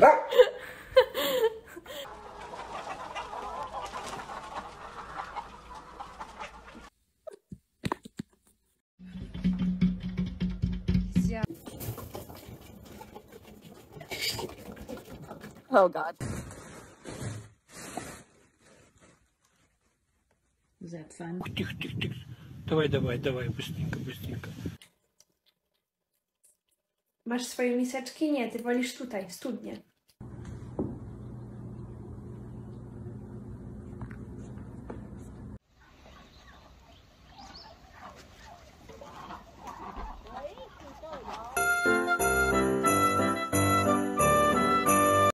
Tak? Oh god. Is that fun? Тихо, тихо, тихо. Давай, давай, давай, быстренько, быстренько. Masz swoje miseczki? Nie, ty wolisz tutaj, w studnie.